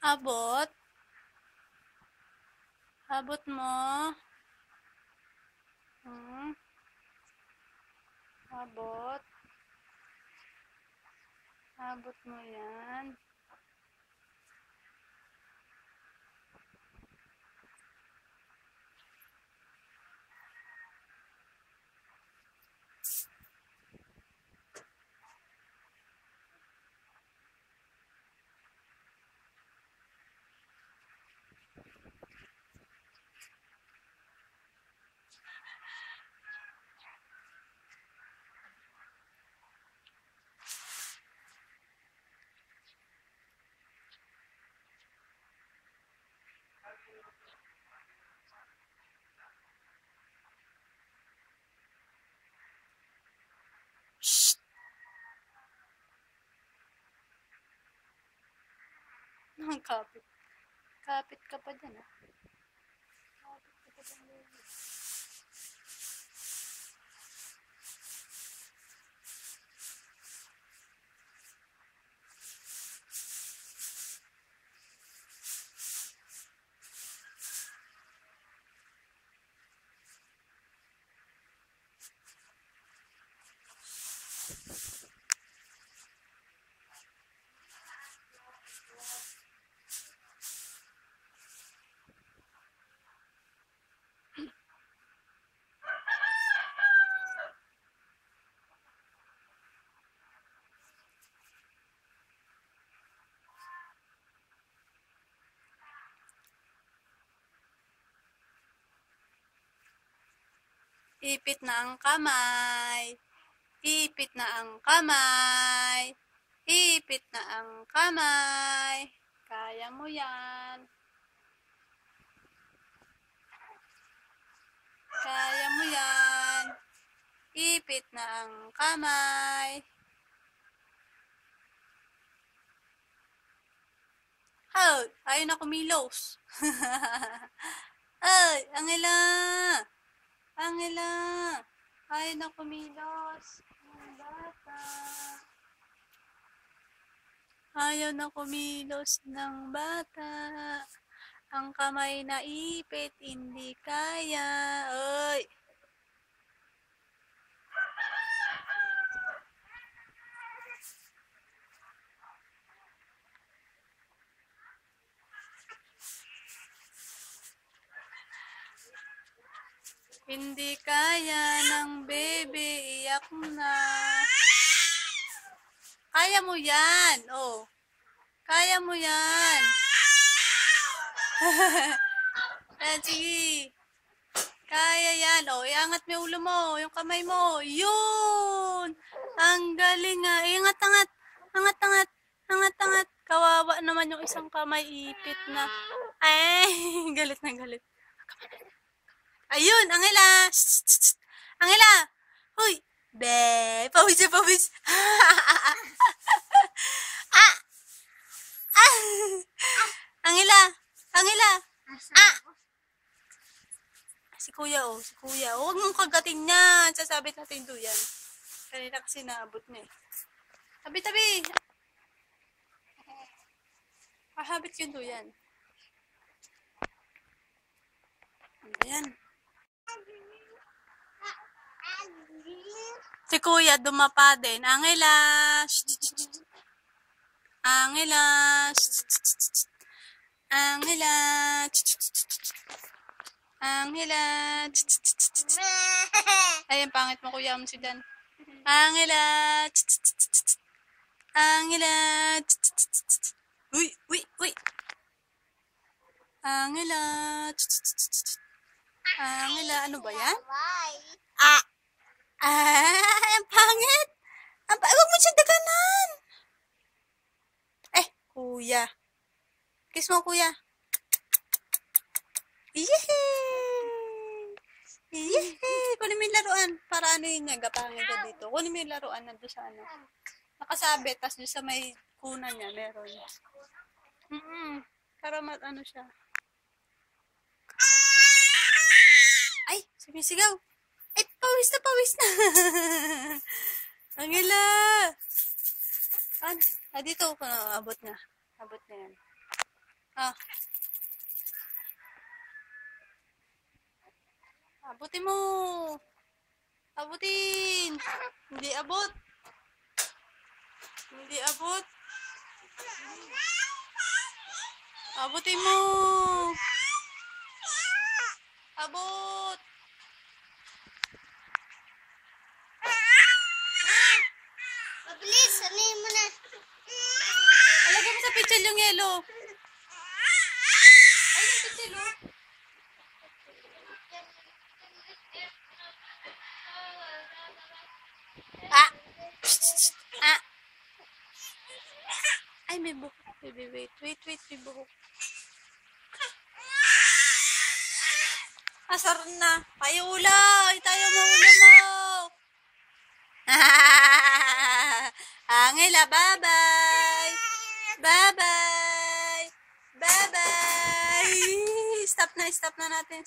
Abot. Abot mo. Hmm. Abot. Abot mo yan. Ang kapit. Kapit ka pa dyan, ah. Kapit ka pa dyan, baby. Ipit na ang kamay. Ipit na ang kamay. Ipit na ang kamay. Kaya mo yan. Kaya mo yan. Ipit na ang kamay. Ay, ayaw na kumilos. Ay, Angela. Angela. Ayaw na kumilos. Ang bata. Ayaw na kumilos ng bata. Ang kamay na ipit, hindi kaya. Oy! Hindi kaya ng baby, iyak na. Kaya mo yan, oh. Kaya mo yan. Eh, sige. Kaya yan. O, iangat mo yung ulo mo, yung kamay mo. Yun! Ang galing nga. Ingat, angat. Angat, angat. Angat, angat. Kawawa naman yung isang kamay ipit na. Ay, galit na galit. Ayun, Angela. Shh, shh, shh. Angela. Hoy. Be, pawis na pawis. ah. Ah. Angela. Angela. Ah. Si kuya, oh. Si kuya. Huwag mong kagatin yan. Sasabit natin doon yan. Kanina kasi naabot niya eh. Tabi, tabi. Kahabit yun doon yan. Ayan. Si kuya dumapa din. Angela. Angela. Angela. Angela. Shh. Ayan, pangit mo kuya mo si Dan. Angela. Angela. Uy, uy, uy. Angela. Angela, ano ba yan? Ah! Ah! Ang pangit! Ang pa- Huwag mo siya daganan! Eh, kuya. Kiss mo, kuya. Yehey! Yehey! Kunin mo yung laruan. Para ano yun nga, gapangin ka dito. Kunin mo yung laruan nandun sa ano. Nakasabit, tas doon sa may kuna niya, meron. Mm Para mat ano siya. Ay, sumisigaw. Ay, pawis na, pawis na. Angela! Ah, ah, dito ko na, abot na. Abot na yan. Ah. Abutin mo. Abutin. Hindi abot. Hindi abot. Abutin mo. Abot. Mabilis, sabihin mo na. Pitchel yung yellow. Ay, yung pitchel oh. Ah! Psst, psst, Ah! Ay, may buhok. Baby, wait, wait, wait, may buhok. Asar na. Tayo ulay. Tayo maulo mo. Angela, bye-bye. Bye-bye. Bye-bye. Stop na, stop na natin.